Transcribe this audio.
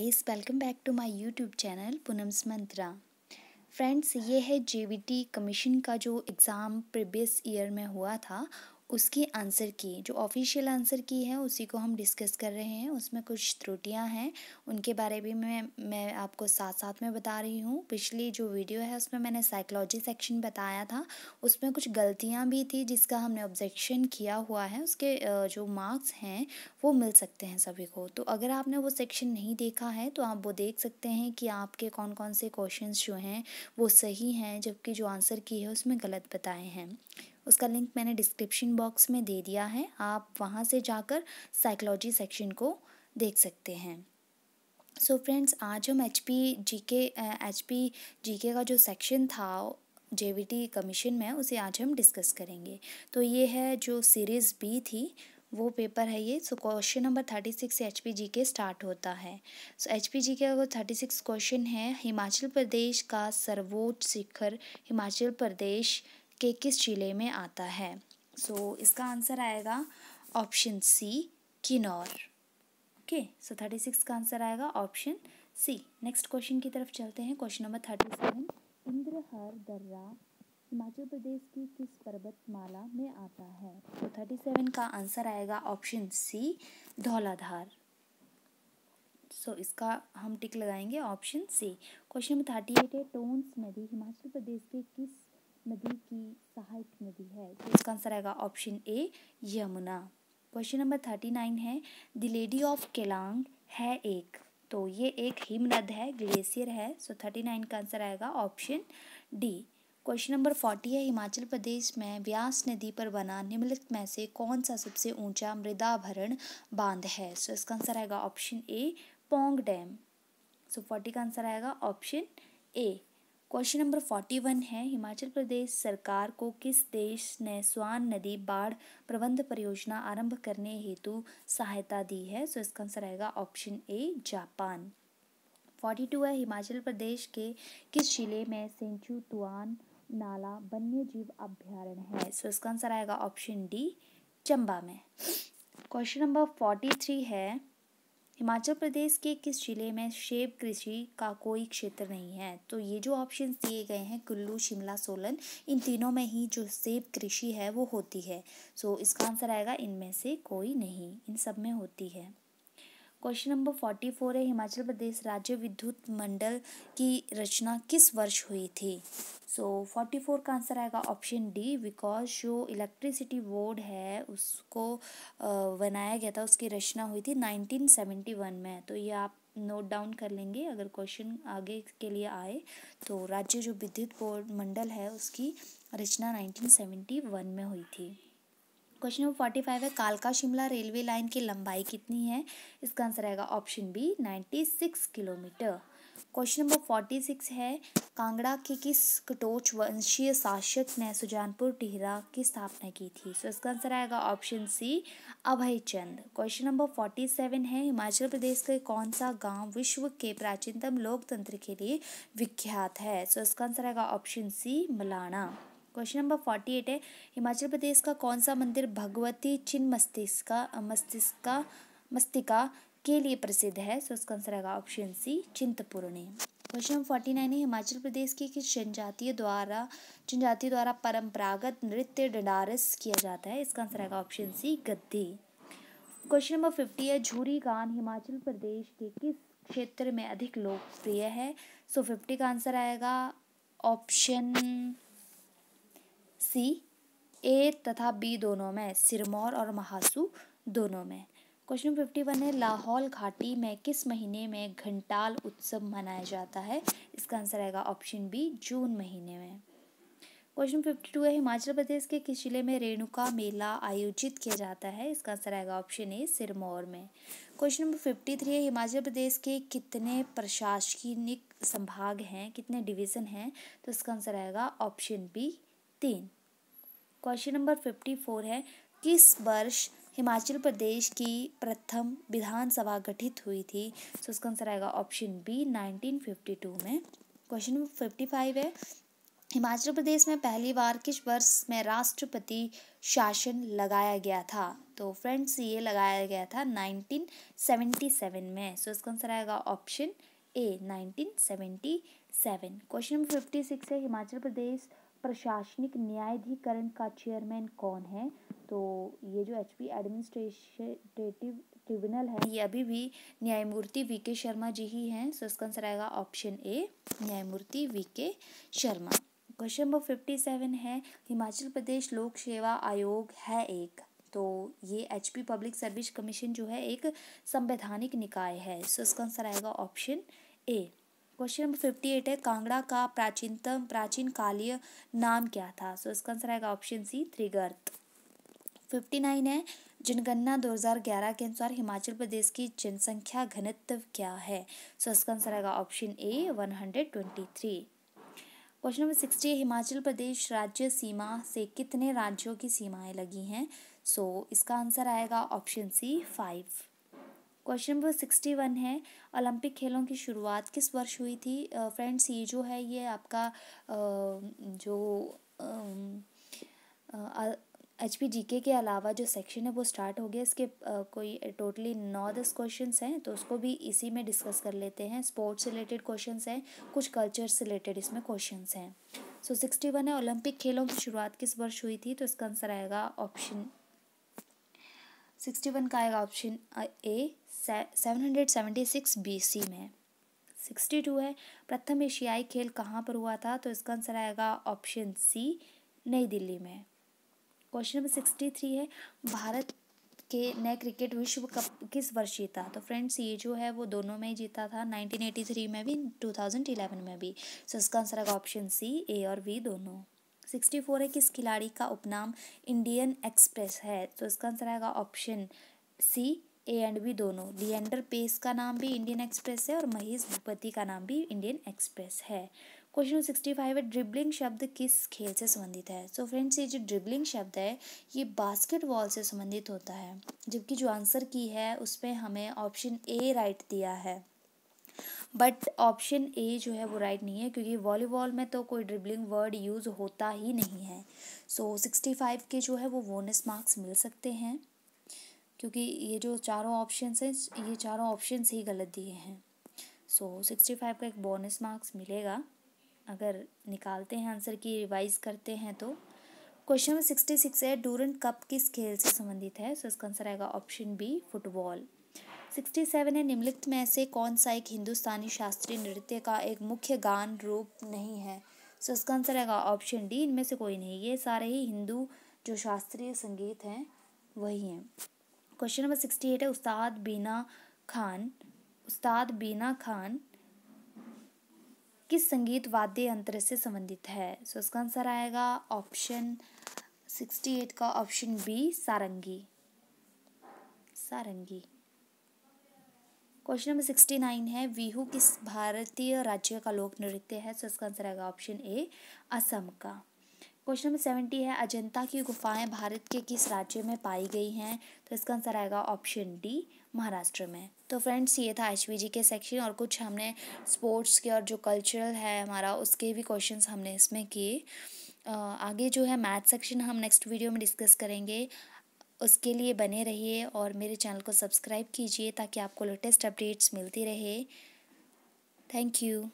Guys welcome back to my YouTube channel Poonam's Mantra friends ये है JVT commission का जो एग्ज़ाम प्रीवियस ईयर में हुआ था उसकी आंसर की, जो ऑफिशियल आंसर की है, उसी को हम डिस्कस कर रहे हैं। उसमें कुछ त्रुटियाँ हैं, उनके बारे में मैं मैं आपको साथ साथ में बता रही हूँ। पिछली जो वीडियो है, उसमें मैंने साइकोलॉजी सेक्शन बताया था। उसमें कुछ गलतियाँ भी थी, जिसका हमने ऑब्जेक्शन किया हुआ है। उसके जो मार्क्स हैं, वो मिल सकते हैं सभी को। तो अगर आपने वो सेक्शन नहीं देखा है तो आप वो देख सकते हैं कि आपके कौन कौन से क्वेश्चन जो हैं, वो सही हैं, जबकि जो आंसर की है, उसमें गलत बताए हैं। उसका लिंक मैंने डिस्क्रिप्शन बॉक्स में दे दिया है, आप वहाँ से जाकर साइकोलॉजी सेक्शन को देख सकते हैं। सो so फ्रेंड्स आज हम एच पी जी के एच पी जी के का जो सेक्शन था जे वी टी कमीशन में, उसे आज हम डिस्कस करेंगे। तो ये है जो सीरीज़ बी थी, वो पेपर है ये। So question number thirty six H P G के स्टार्ट होता है। सो एच पी जी के अगर थर्टी सिक्स क्वेश्चन है, हिमाचल प्रदेश का सर्वोच्च शिखर, हिमाचल प्रदेश के किस ज़िले में आता है? सो so, इसका आंसर आएगा option C Kinnaur. Okay so thirty six का आंसर आएगा ऑप्शन सी नेक्स्ट क्वेश्चन की तरफ़ चलते हैं। Question number thirty seven Indrahar दर्रा हिमाचल प्रदेश की किस पर्वतमाला में आता है? तो थर्टी सेवन का आंसर आएगा option C Dhauladhar. So so, इसका हम टिक लगाएँगे option C question number thirty eight है टोन्स नदी हिमाचल प्रदेश के किस नदी की सहायक नदी है। तो इसका आंसर आएगा option A Yamuna. Question number thirty nine है। द लेडी ऑफ़ केलांग है एक। तो ये एक हिमनद है, ग्लेशियर है। सो थर्टी नाइन का आंसर आएगा option D question number forty है। हिमाचल प्रदेश में व्यास नदी पर बना निम्नलिखित में से कौन सा सबसे ऊँचा मृदाभरण बाँध है? सो इसका आंसर आएगा option A Pong dam. So forty का आंसर आएगा option A question number forty one है, हिमाचल प्रदेश सरकार को किस देश ने स्वान नदी बाढ़ प्रबंध परियोजना आरंभ करने हेतु सहायता दी है? सो इसका आंसर आएगा option A Japan. Forty two है, हिमाचल प्रदेश के किस ज़िले में सेंचू तुआन नाला वन्य जीव अभ्यारण्य है? सो इसका आंसर आएगा ऑप्शन डी चंबा में। क्वेश्चन नंबर फोर्टी थ्री है हिमाचल प्रदेश के किस ज़िले में सेब कृषि का कोई क्षेत्र नहीं है? तो ये जो ऑप्शन दिए गए हैं कुल्लू शिमला सोलन इन तीनों में ही जो सेब कृषि है वो होती है। सो so, इसका आंसर आएगा इनमें से कोई नहीं इन सब में होती है। क्वेश्चन नंबर फोर्टी फोर है, हिमाचल प्रदेश राज्य विद्युत मंडल की रचना किस वर्ष हुई थी? सो फोर्टी फोर का आंसर आएगा ऑप्शन डी बिकॉज़ जो इलेक्ट्रिसिटी बोर्ड है, उसको बनाया गया था, उसकी रचना हुई थी नाइनटीन सेवेंटी वन में। तो ये आप नोट डाउन कर लेंगे, अगर क्वेश्चन आगे के लिए आए तो राज्य जो विद्युत बोर्ड मंडल है, उसकी रचना नाइनटीन सेवेंटी वन में हुई थी। क्वेश्चन नंबर फोर्टी फाइव है, कालका शिमला रेलवे लाइन की लंबाई कितनी है? इसका आंसर आएगा option B ninety six kilometre. Question number forty six है, कांगड़ा के किस कटोच वंशीय शासक ने सुजानपुर टिहरा की स्थापना की थी? सो इसका आंसर आएगा option C, Abhay Chand. Question number forty seven है, हिमाचल प्रदेश का कौन सा गाँव विश्व के प्राचीनतम लोकतंत्र के लिए विख्यात है? सो इसका आंसर आएगा option C, Malana. Question number forty eight है। हिमाचल प्रदेश का कौन सा मंदिर भगवती चिन्ह मस्तिष्का मस्तिष्का, मस्तिका के लिए प्रसिद्ध है? सो इसका आंसर आएगा option C Chintpurni. Question number forty nine है। हिमाचल प्रदेश की किस जनजातीय द्वारा जनजाति द्वारा परंपरागत नृत्य डंडारस किया जाता है? इसका आंसर आएगा ऑप्शन सी गद्दी। क्वेश्चन नंबर फिफ्टी है। झूरी गान हिमाचल प्रदेश के किस क्षेत्र में अधिक लोकप्रिय है? सो फिफ्टी का आंसर आएगा ऑप्शन सी, ए तथा बी दोनों में, सिरमौर और महासू दोनों में। क्वेश्चन फिफ्टी वन है, लाहौल घाटी में किस महीने में घंटाल उत्सव मनाया जाता है? इसका आंसर आएगा ऑप्शन बी, जून महीने में। क्वेश्चन फिफ्टी टू है, हिमाचल प्रदेश के किस ज़िले में रेणुका मेला आयोजित किया जाता है? इसका आंसर आएगा ऑप्शन ए, सिरमौर में। क्वेश्चन नंबर फिफ्टी थ्री है, हिमाचल प्रदेश के कितने प्रशासनिक संभाग हैं, कितने डिवीज़न हैं? तो इसका आंसर आएगा ऑप्शन बी, तीन। क्वेश्चन नंबर फिफ्टी फोर है, किस वर्ष हिमाचल प्रदेश की प्रथम विधानसभा गठित हुई थी? सो इसका आंसर आएगा option B nineteen fifty two में। क्वेश्चन नंबर फिफ्टी फाइव है, हिमाचल प्रदेश में पहली बार किस वर्ष में राष्ट्रपति शासन लगाया गया था? तो फ्रेंड्स ये लगाया गया था 1977 में। सो इसका आंसर आएगा option A 1977 question number fifty six है, हिमाचल प्रदेश प्रशासनिक न्यायाधिकरण का चेयरमैन कौन है? तो ये जो एच पी एडमिनिस्ट्रेटिव ट्रिब्यूनल है, ये अभी भी न्यायमूर्ति वी के शर्मा जी ही हैं। सो इसका आंसर आएगा ऑप्शन ए, न्यायमूर्ति V K Sharma. Question number fifty seven है, हिमाचल प्रदेश लोक सेवा आयोग है एक। तो ये H P public service commission जो है, एक संवैधानिक निकाय है। सो इसका आंसर आएगा option A. Question number fifty eight है कांगड़ा का प्राचीनतम प्राचीन कालीय नाम क्या था? सो इसका आंसर आएगा option C Trigarta. Fifty nine है जनगणना 2011 के अनुसार हिमाचल प्रदेश की जनसंख्या घनत्व क्या है? सो इसका आंसर आएगा option A 123 question number sixty Himachal Pradesh राज्य सीमा से कितने राज्यों की सीमाएँ लगी हैं? सो so, इसका आंसर आएगा option C five question number sixty one है, ओलंपिक खेलों की शुरुआत किस वर्ष हुई थी? फ्रेंड्स, ये जो है, ये आपका जो एच पी जी के अलावा जो सेक्शन है, वो स्टार्ट हो गया। इसके कोई टोटली नौ दस क्वेश्चन हैं तो उसको भी इसी में डिस्कस कर लेते हैं। स्पोर्ट्स रिलेटेड क्वेश्चन हैं, कुछ कल्चर से रिलेटेड इसमें क्वेश्चन हैं। सो सिक्सटी वन है, ओलंपिक खेलों की शुरुआत किस वर्ष हुई थी? तो इसका आंसर आएगा ऑप्शन सिक्सटी वन का आएगा option A seven hundred seventy six B C में। सिक्सटी टू है। प्रथम एशियाई खेल कहाँ पर हुआ था? तो इसका आंसर आएगा ऑप्शन सी नई दिल्ली में। क्वेश्चन नंबर सिक्सटी थ्री है। भारत के नए क्रिकेट विश्व कप किस वर्ष जीता? तो फ्रेंड्स, ये जो है वो दोनों में ही जीता था 1983 में भी 2011 में भी। सो इसका आंसर आएगा ऑप्शन सी ए और बी दोनों। सिक्सटी फोर है किस खिलाड़ी का उपनाम इंडियन एक्सप्रेस है। तो इसका आंसर आएगा option C, A and B दोनों। लिएंडर पेस का नाम भी इंडियन एक्सप्रेस है और महेश भूपति का नाम भी इंडियन एक्सप्रेस है। क्वेश्चन सिक्सटी फाइव है, ड्रिबलिंग शब्द किस खेल से संबंधित है? सो so फ्रेंड्स ये जो ड्रिबलिंग शब्द है, ये बास्केटबॉल से संबंधित होता है, जबकि जो आंसर की है उसमें हमें ऑप्शन ए राइट दिया है। बट ऑप्शन ए जो है वो राइट नहीं है, क्योंकि वॉलीबॉल में तो कोई ड्रिबलिंग वर्ड यूज़ होता ही नहीं है। सो सिक्सटी फाइव के जो है वो बोनस मार्क्स मिल सकते हैं, क्योंकि ये जो चारों ऑप्शन हैं, ये चारों ऑप्शन ही गलत दिए हैं। सो सिक्सटी फाइव का एक बोनस मार्क्स मिलेगा। अगर निकालते हैं आंसर की रिवाइज करते हैं तो। क्वेश्चन सिक्सटी सिक्स है डूरन कप किस खेल से संबंधित है? सो इसका आंसर आएगा option B football sixty seven है निम्नलिखित में से कौन सा एक हिंदुस्तानी शास्त्रीय नृत्य का एक मुख्य गान रूप नहीं है? सो इसका आंसर आएगा ऑप्शन डी इनमें से कोई नहीं। ये सारे ही हिंदू जो शास्त्रीय संगीत हैं, वही हैं। क्वेश्चन नंबर सिक्सटी एट है, उस्ताद बीना खान। उस्ताद बीना खान किस संगीत वाद्य यंत्र से संबंधित है? सो इसका आंसर आएगा ऑप्शन सिक्सटी एट का option B sarangi. Sarangi. Question number sixty nine है, वीहू किस भारतीय राज्य का लोक नृत्य है? सो इसका आंसर आएगा ऑप्शन ए असम का। क्वेश्चन नंबर सेवेंटी है, अजंता की गुफाएँ भारत के किस राज्य में पाई गई हैं? तो इसका आंसर आएगा ऑप्शन डी महाराष्ट्र में। तो फ्रेंड्स ये था एच के सेक्शन और कुछ हमने स्पोर्ट्स के और जो कल्चरल है हमारा, उसके भी क्वेश्चंस हमने इसमें किए। आगे जो है मैथ सेक्शन हम नेक्स्ट वीडियो में डिस्कस करेंगे। उसके लिए बने रहिए और मेरे चैनल को सब्सक्राइब कीजिए ताकि आपको लेटेस्ट अपडेट्स मिलती रहे। Thank you.